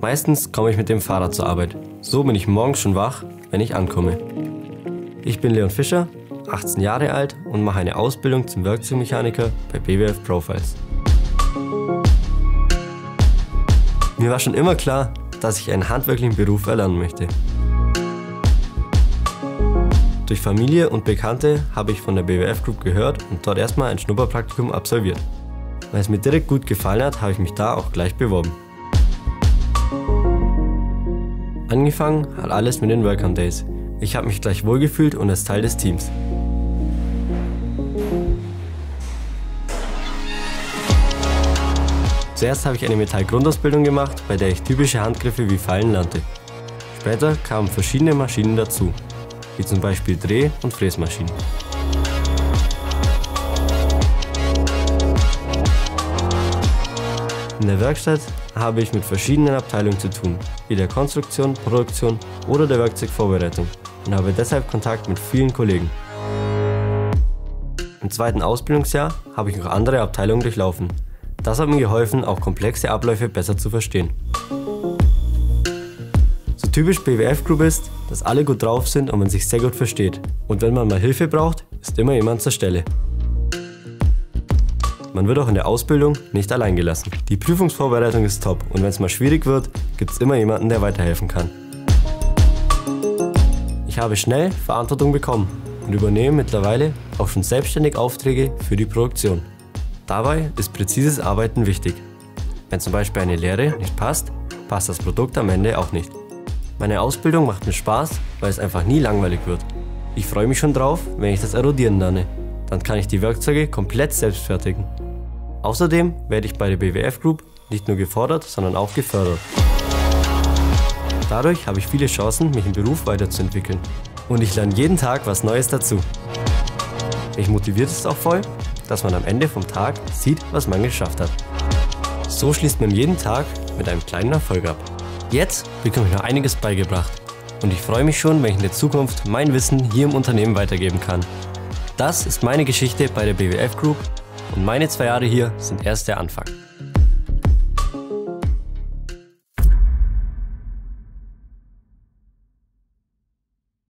Meistens komme ich mit dem Fahrrad zur Arbeit. So bin ich morgens schon wach, wenn ich ankomme. Ich bin Leon Fischer, 18 Jahre alt und mache eine Ausbildung zum Werkzeugmechaniker bei BWF Profiles. Mir war schon immer klar, dass ich einen handwerklichen Beruf erlernen möchte. Durch Familie und Bekannte habe ich von der BWF Group gehört und dort erstmal ein Schnupperpraktikum absolviert. Weil es mir direkt gut gefallen hat, habe ich mich da auch gleich beworben. Angefangen hat alles mit den Welcome Days. Ich habe mich gleich wohlgefühlt und als Teil des Teams. Zuerst habe ich eine Metallgrundausbildung gemacht, bei der ich typische Handgriffe wie Fallen lernte. Später kamen verschiedene Maschinen dazu, wie zum Beispiel Dreh- und Fräsmaschinen. In der Werkstatt habe ich mit verschiedenen Abteilungen zu tun, wie der Konstruktion, Produktion oder der Werkzeugvorbereitung und habe deshalb Kontakt mit vielen Kollegen. Im zweiten Ausbildungsjahr habe ich noch andere Abteilungen durchlaufen. Das hat mir geholfen, auch komplexe Abläufe besser zu verstehen. So typisch BWF Group ist, dass alle gut drauf sind und man sich sehr gut versteht. Und wenn man mal Hilfe braucht, ist immer jemand zur Stelle. Man wird auch in der Ausbildung nicht allein gelassen. Die Prüfungsvorbereitung ist top und wenn es mal schwierig wird, gibt es immer jemanden, der weiterhelfen kann. Ich habe schnell Verantwortung bekommen und übernehme mittlerweile auch schon selbstständig Aufträge für die Produktion. Dabei ist präzises Arbeiten wichtig. Wenn zum Beispiel eine Lehre nicht passt, passt das Produkt am Ende auch nicht. Meine Ausbildung macht mir Spaß, weil es einfach nie langweilig wird. Ich freue mich schon drauf, wenn ich das Erodieren lerne. Dann kann ich die Werkzeuge komplett selbst fertigen. Außerdem werde ich bei der BWF Group nicht nur gefordert, sondern auch gefördert. Dadurch habe ich viele Chancen, mich im Beruf weiterzuentwickeln. Und ich lerne jeden Tag was Neues dazu. Mich motiviert es auch voll, dass man am Ende vom Tag sieht, was man geschafft hat. So schließt man jeden Tag mit einem kleinen Erfolg ab. Jetzt bekomme ich noch einiges beigebracht. Und ich freue mich schon, wenn ich in der Zukunft mein Wissen hier im Unternehmen weitergeben kann. Das ist meine Geschichte bei der BWF Group und meine zwei Jahre hier sind erst der Anfang.